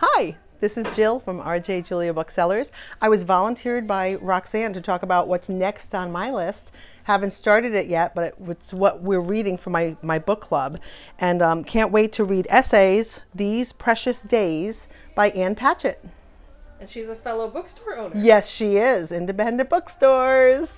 Hi, this is Jill from RJ Julia Booksellers. I was volunteered by Roxanne to talk about what's next on my list. Haven't started it yet, but it's what we're reading for my, my book club. And um, can't wait to read essays, These Precious Days by Ann Patchett. And she's a fellow bookstore owner. Yes, she is. Independent bookstores.